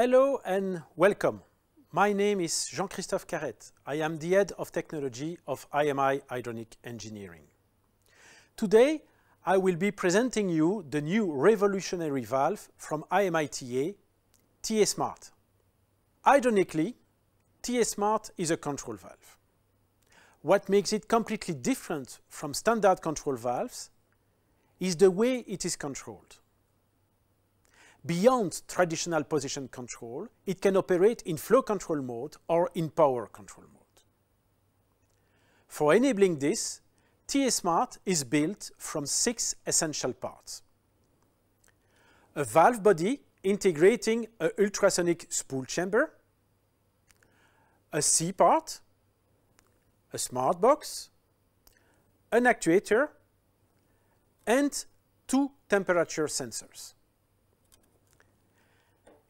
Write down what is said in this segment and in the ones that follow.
Hello and welcome. My name is Jean-Christophe Carrette. I am the head of technology of IMI Hydronic Engineering. Today, I will be presenting you the new revolutionary valve from IMI-TA, TA-Smart. Hydronically, TA-Smart is a control valve. What makes it completely different from standard control valves is the way it is controlled. Beyond traditional position control, it can operate in flow control mode or in power control mode. For enabling this, TA-Smart is built from six essential parts. A valve body integrating an ultrasonic spool chamber, a C part, a smart box, an actuator, and two temperature sensors.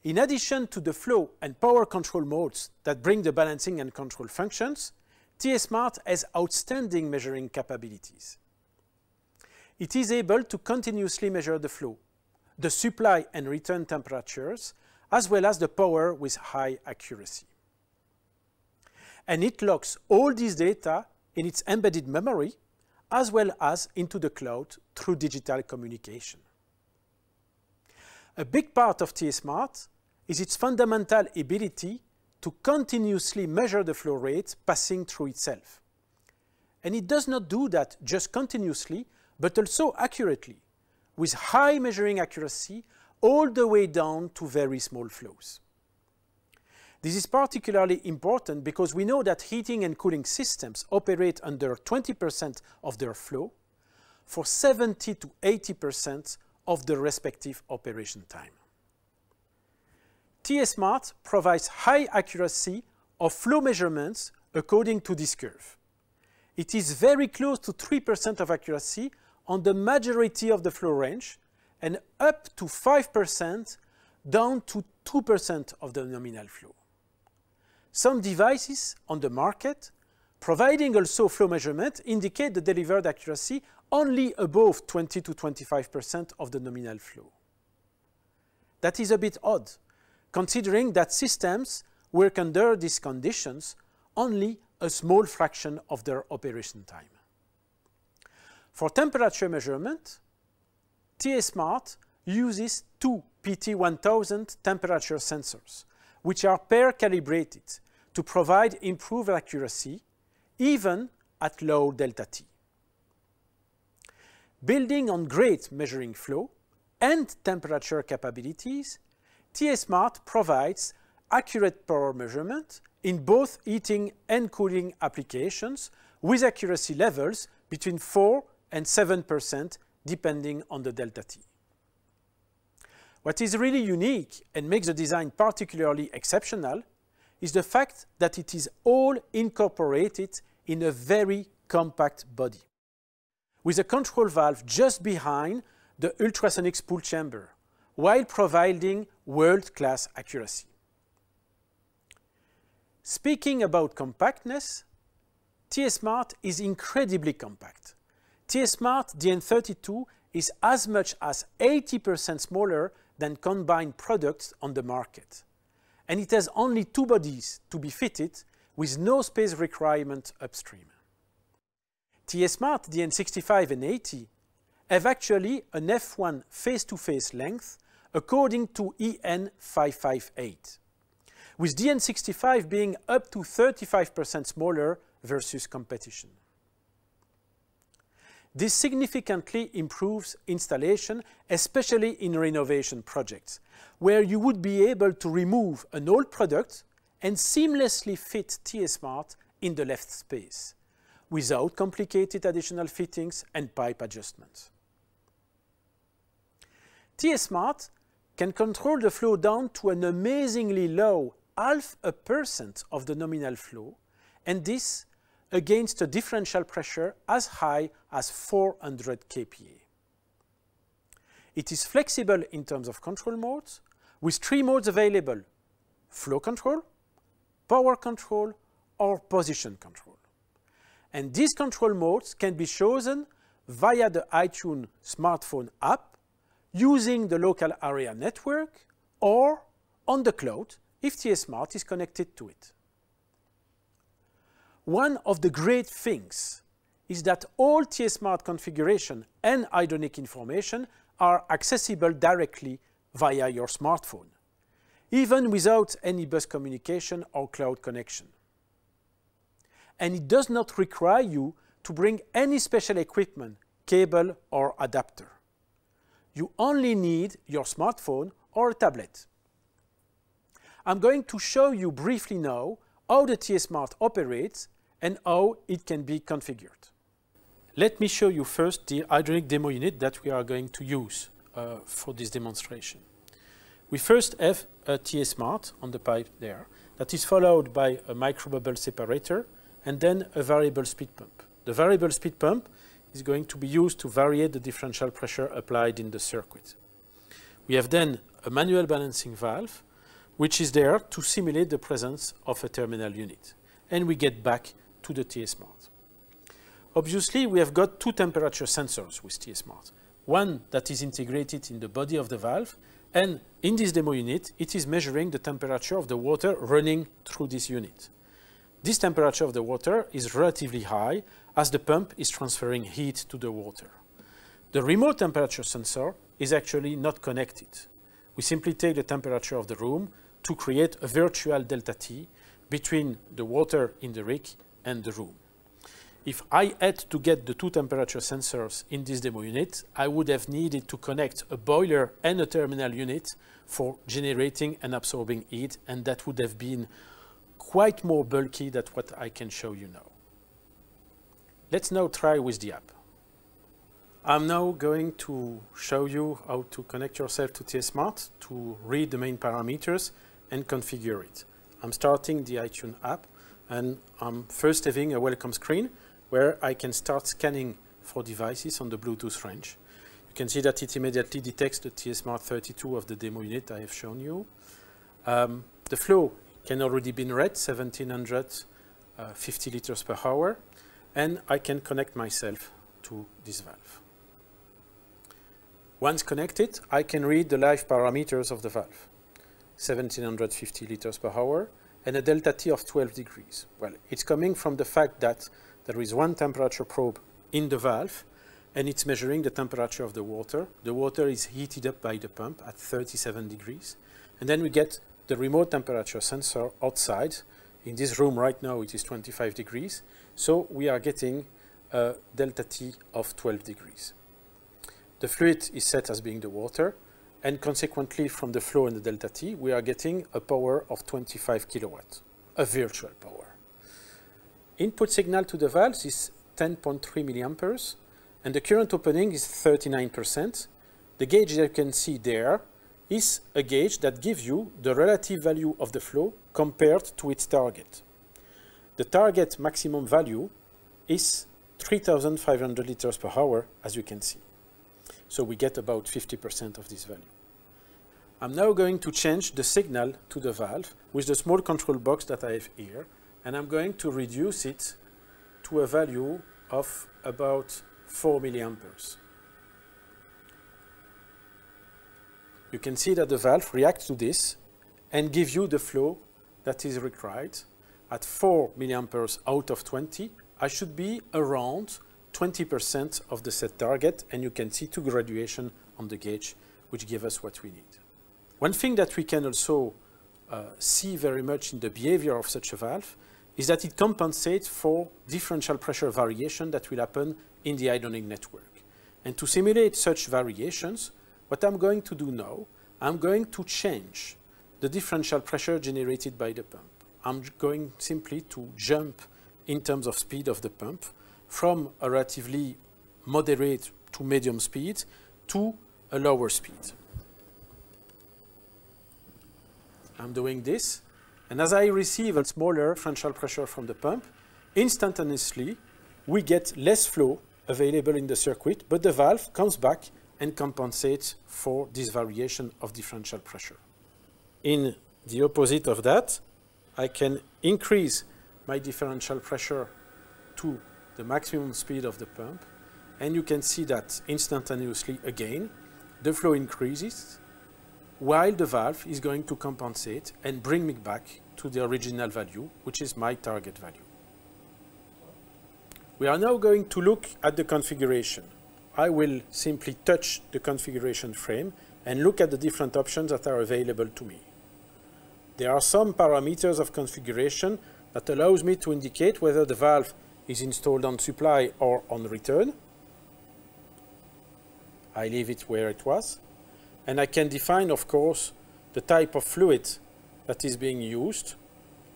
In addition to the flow and power control modes that bring the balancing and control functions, TA-Smart has outstanding measuring capabilities. It is able to continuously measure the flow, the supply and return temperatures, as well as the power with high accuracy. And it locks all this data in its embedded memory, as well as into the cloud through digital communication. A big part of TA-Smart is its fundamental ability to continuously measure the flow rate passing through itself. And it does not do that just continuously, but also accurately, with high measuring accuracy all the way down to very small flows. This is particularly important because we know that heating and cooling systems operate under 20% of their flow for 70 to 80% of the respective operation time. TA-Smart provides high accuracy of flow measurements according to this curve. It is very close to 3% of accuracy on the majority of the flow range and up to 5% down to 2% of the nominal flow. Some devices on the market providing also flow measurement indicate the delivered accuracy only above 20 to 25% of the nominal flow. That is a bit odd considering that systems work under these conditions only a small fraction of their operation time. For temperature measurement, TA-Smart uses two PT1000 temperature sensors, which are pair calibrated to provide improved accuracy even at low delta T. Building on great measuring flow and temperature capabilities, TA-Smart provides accurate power measurement in both heating and cooling applications with accuracy levels between 4 and 7% depending on the delta T. What is really unique and makes the design particularly exceptional is the fact that it is all incorporated in a very compact body, with a control valve just behind the ultrasonic spool chamber, while providing world-class accuracy. Speaking about compactness, TA-Smart is incredibly compact. TA-Smart DN32 is as much as 80% smaller than combined products on the market. And it has only two bodies to be fitted with no space requirement upstream. TA-Smart DN65 and 80 have actually an F1 face-to-face -face length according to EN 558, with DN65 being up to 35% smaller versus competition. This significantly improves installation, especially in renovation projects, where you would be able to remove an old product and seamlessly fit TA-Smart in the left space, without complicated additional fittings and pipe adjustments. TA-Smart can control the flow down to an amazingly low half a percent of the nominal flow, and this against a differential pressure as high as 400 kPa. It is flexible in terms of control modes, with three modes available, flow control, power control, or position control. And these control modes can be chosen via the HyTune smartphone app using the local area network or on the cloud if TA-Smart is connected to it. One of the great things is that all TA-Smart configuration and hydronic information are accessible directly via your smartphone, even without any bus communication or cloud connection. And it does not require you to bring any special equipment, cable or adapter. You only need your smartphone or a tablet. I'm going to show you briefly now how the TA-Smart operates and how it can be configured. Let me show you first the hydronic demo unit that we are going to use uh, for this demonstration. We first have a TA-Smart on the pipe there that is followed by a microbubble separator and then a variable speed pump. The variable speed pump is going to be used to vary the differential pressure applied in the circuit. We have then a manual balancing valve which is there to simulate the presence of a terminal unit. And we get back to the TA-Smart. Obviously, we have got two temperature sensors with TA-Smart. One that is integrated in the body of the valve, and in this demo unit, it is measuring the temperature of the water running through this unit. This temperature of the water is relatively high as the pump is transferring heat to the water. The remote temperature sensor is actually not connected. We simply take the temperature of the room to create a virtual delta T between the water in the rig and the room. If I had to get the two temperature sensors in this demo unit, I would have needed to connect a boiler and a terminal unit for generating and absorbing heat, and that would have been quite more bulky than what I can show you now. Let's now try with the app. I'm now going to show you how to connect yourself to TA-Smart to read the main parameters and configure it. I'm starting the HyTune app and I'm first having a welcome screen where I can start scanning for devices on the Bluetooth range. You can see that it immediately detects the TA-Smart 32 of the demo unit I have shown you. Um, the flow can already be read, 1750 uh, liters per hour, and I can connect myself to this valve. Once connected, I can read the live parameters of the valve. 1750 liters per hour and a delta T of 12 degrees. Well, it's coming from the fact that there is one temperature probe in the valve and it's measuring the temperature of the water. The water is heated up by the pump at 37 degrees. And then we get the remote temperature sensor outside. In this room right now it is 25 degrees. So we are getting a delta T of 12 degrees. The fluid is set as being the water and consequently from the flow and the delta T we are getting a power of 25 kilowatts, a virtual power. Input signal to the valves is 10.3 milliamperes, and the current opening is 39%. The gauge that you can see there is a gauge that gives you the relative value of the flow compared to its target. The target maximum value is 3,500 liters per hour, as you can see. So we get about 50% of this value. I'm now going to change the signal to the valve with the small control box that I have here and I'm going to reduce it to a value of about 4 milliamperes. You can see that the valve reacts to this and gives you the flow that is required. At 4 milliamperes out of 20, I should be around 20% of the set target, and you can see two graduation on the gauge, which give us what we need. One thing that we can also uh, see very much in the behavior of such a valve is that it compensates for differential pressure variation that will happen in the hydronic network. And to simulate such variations, what I'm going to do now, I'm going to change the differential pressure generated by the pump. I'm going simply to jump in terms of speed of the pump from a relatively moderate to medium speed to a lower speed. I'm doing this and as I receive a smaller differential pressure from the pump, instantaneously we get less flow available in the circuit, but the valve comes back and compensates for this variation of differential pressure. In the opposite of that, I can increase my differential pressure to the maximum speed of the pump, and you can see that instantaneously again, the flow increases, while the valve is going to compensate and bring me back to the original value, which is my target value. We are now going to look at the configuration. I will simply touch the configuration frame and look at the different options that are available to me. There are some parameters of configuration that allows me to indicate whether the valve is installed on supply or on return. I leave it where it was. And I can define, of course, the type of fluid that is being used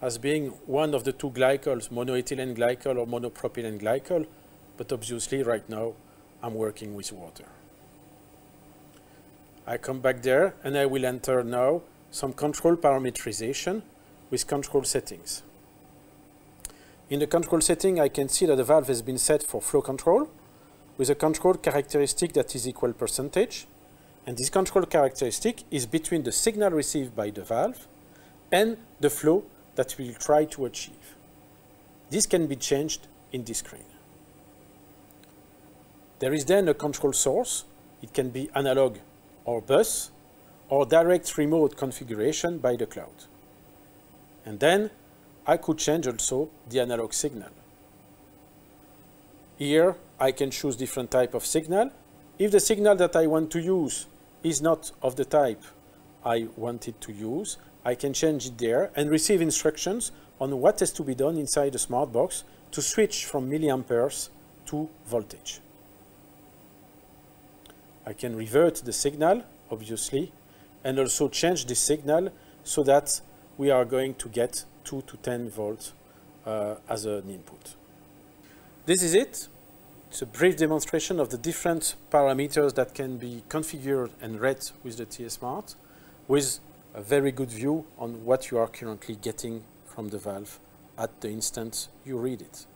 as being one of the two glycols, monoethylene glycol or monopropylene glycol, but obviously right now I'm working with water. I come back there and I will enter now some control parameterization with control settings. In the control setting, I can see that the valve has been set for flow control with a control characteristic that is equal percentage. And this control characteristic is between the signal received by the valve and the flow that we'll try to achieve. This can be changed in this screen. There is then a control source. It can be analog or bus or direct remote configuration by the cloud. And then I could change also the analog signal. Here I can choose different type of signal. If the signal that I want to use is not of the type I wanted to use, I can change it there and receive instructions on what has to be done inside the smart box to switch from milliamperes to voltage. I can revert the signal, obviously, and also change the signal so that we are going to get 2 to 10 volts uh, as an input. This is it. It's a brief demonstration of the different parameters that can be configured and read with the TA-Smart with a very good view on what you are currently getting from the valve at the instant you read it.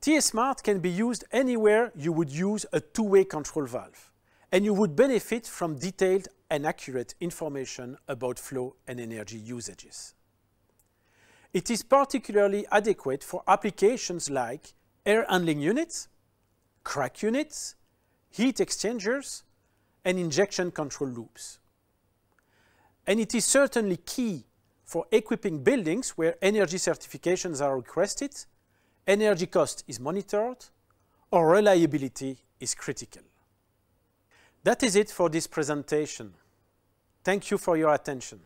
TA-Smart can be used anywhere you would use a two-way control valve, and you would benefit from detailed and accurate information about flow and energy usages. It is particularly adequate for applications like air handling units, CRAC units, heat exchangers, and injection control loops. And it is certainly key for equipping buildings where energy certifications are requested, energy cost is monitored, or reliability is critical. That is it for this presentation. Thank you for your attention.